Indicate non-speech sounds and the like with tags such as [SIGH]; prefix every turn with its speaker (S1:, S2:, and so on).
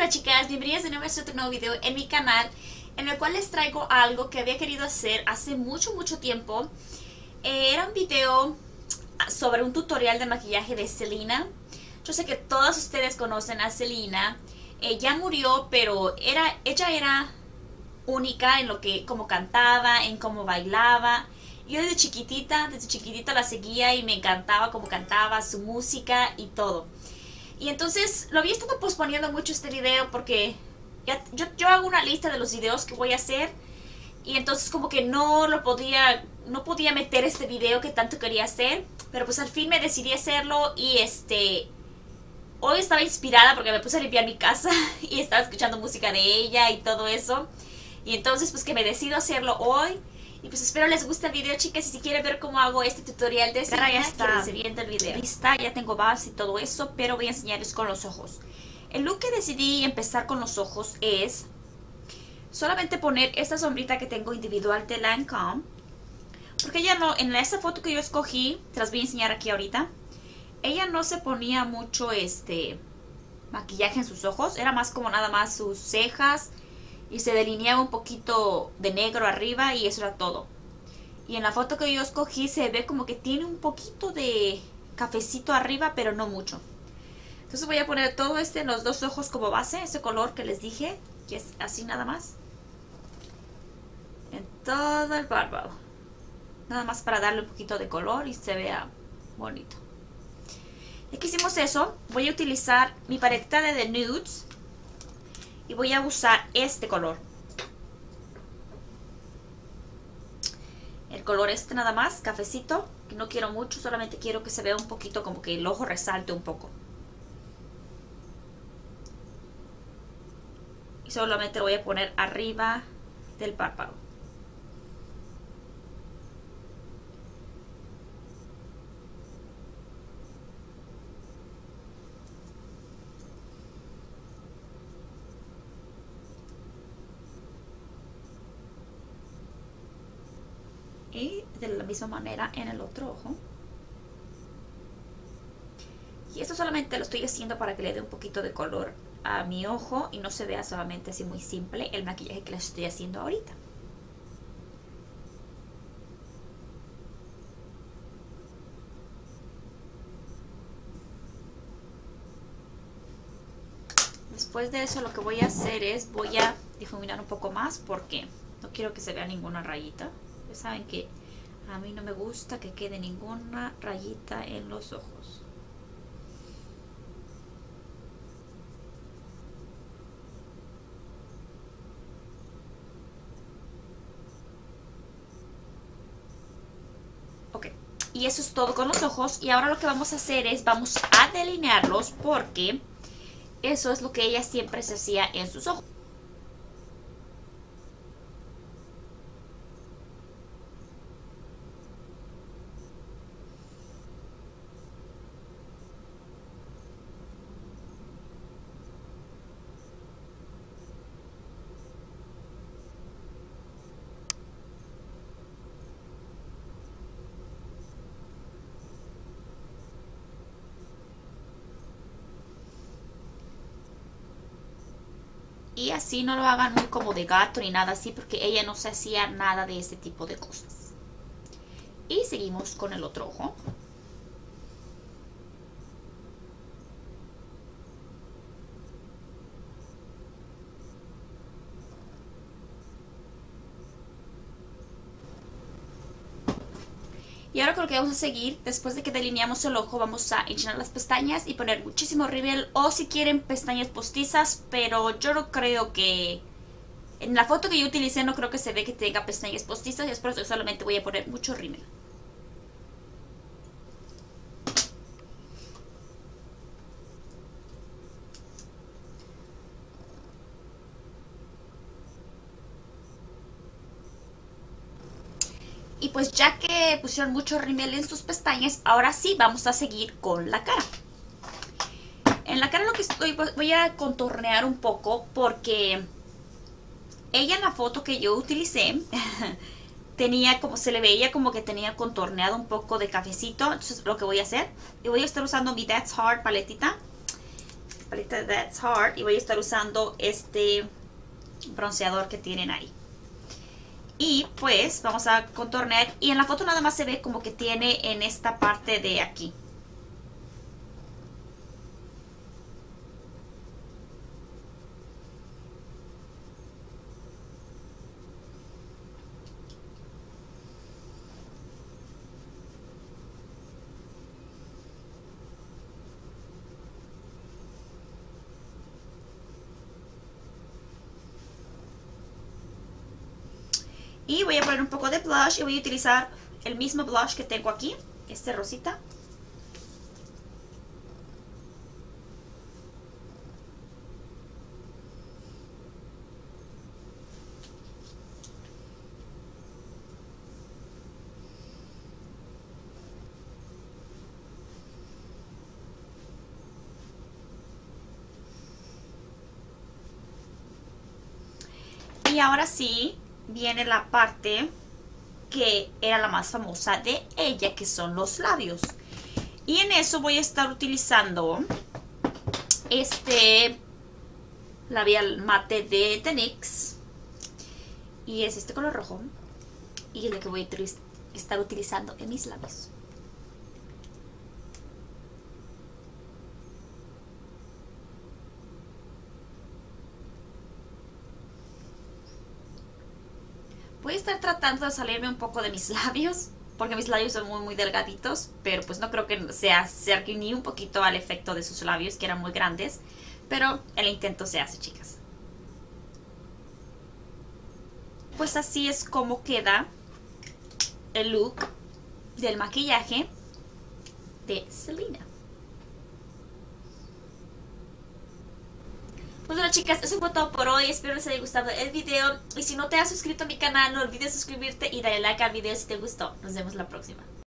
S1: Hola chicas, bienvenidas de nuevo a este otro nuevo video en mi canal en el cual les traigo algo que había querido hacer hace mucho mucho tiempo. Eh, era un video sobre un tutorial de maquillaje de Selena. Yo sé que todos ustedes conocen a Selena. Ella murió, pero era, ella era única en lo que, como cantaba, en cómo bailaba. Yo desde chiquitita, desde chiquitita la seguía y me encantaba cómo cantaba, su música y todo. Y entonces lo había estado posponiendo mucho este video porque ya, yo, yo hago una lista de los videos que voy a hacer y entonces como que no lo podía, no podía meter este video que tanto quería hacer, pero pues al fin me decidí hacerlo y este, hoy estaba inspirada porque me puse a limpiar mi casa [LAUGHS] y estaba escuchando música de ella y todo eso. Y entonces pues que me decido hacerlo hoy. Y pues espero les guste el video, chicas. Y si quieren ver cómo hago este tutorial de
S2: Cara, ya está.
S1: viendo el video. Lista, ya tengo base y todo eso, pero voy a enseñarles con los ojos. El look que decidí empezar con los ojos es solamente poner esta sombrita que tengo individual de Lancome. Porque ella no, en esa foto que yo escogí, te las voy a enseñar aquí ahorita. Ella no se ponía mucho este maquillaje en sus ojos, era más como nada más sus cejas y se delineaba un poquito de negro arriba y eso era todo. Y en la foto que yo escogí se ve como que tiene un poquito de cafecito arriba, pero no mucho. Entonces voy a poner todo este en los dos ojos como base, ese color que les dije, que es así nada más. En todo el bárbaro. Nada más para darle un poquito de color y se vea bonito. Ya que hicimos eso, voy a utilizar mi paletita de Nudes y voy a usar este color. El color este nada más, cafecito, que no quiero mucho, solamente quiero que se vea un poquito como que el ojo resalte un poco. Y solamente lo voy a poner arriba del párpado. Y de la misma manera en el otro ojo. Y esto solamente lo estoy haciendo para que le dé un poquito de color a mi ojo y no se vea solamente así muy simple el maquillaje que les estoy haciendo ahorita. Después de eso lo que voy a hacer es voy a difuminar un poco más porque no quiero que se vea ninguna rayita saben que a mí no me gusta que quede ninguna rayita en los ojos. Ok, y eso es todo con los ojos. Y ahora lo que vamos a hacer es, vamos a delinearlos porque eso es lo que ella siempre se hacía en sus ojos. Y así no lo hagan muy como de gato ni nada así porque ella no se hacía nada de ese tipo de cosas. Y seguimos con el otro ojo. Y ahora con lo que vamos a seguir, después de que delineamos el ojo, vamos a enchinar las pestañas y poner muchísimo rímel. O si quieren pestañas postizas, pero yo no creo que... En la foto que yo utilicé no creo que se ve que tenga pestañas postizas y es por eso que solamente voy a poner mucho rímel. Pues ya que pusieron mucho rímel en sus pestañas, ahora sí vamos a seguir con la cara. En la cara lo que estoy, voy a contornear un poco porque ella en la foto que yo utilicé [LAUGHS] tenía como, se le veía como que tenía contorneado un poco de cafecito. Entonces lo que voy a hacer, y voy a estar usando mi That's Hard paletita. paleta That's Hard y voy a estar usando este bronceador que tienen ahí. Y pues vamos a contornear y en la foto nada más se ve como que tiene en esta parte de aquí. Y voy a poner un poco de blush y voy a utilizar el mismo blush que tengo aquí, este rosita. Y ahora sí, viene la parte que era la más famosa de ella, que son los labios. Y en eso voy a estar utilizando este labial mate de NYX. Y es este color rojo. Y es lo que voy a estar utilizando en mis labios. Voy a estar tratando de salirme un poco de mis [LAUGHS] labios, porque mis labios son muy, muy delgaditos, pero pues no creo que se acerque ni un poquito al efecto de sus labios, que eran muy grandes. Pero el intento se hace, chicas. Pues así es como queda el look del maquillaje de Selena. Pues chicas, eso fue todo por hoy, espero les haya gustado el video y si no te has suscrito a mi canal no olvides suscribirte y darle like al video si te gustó. Nos vemos la próxima.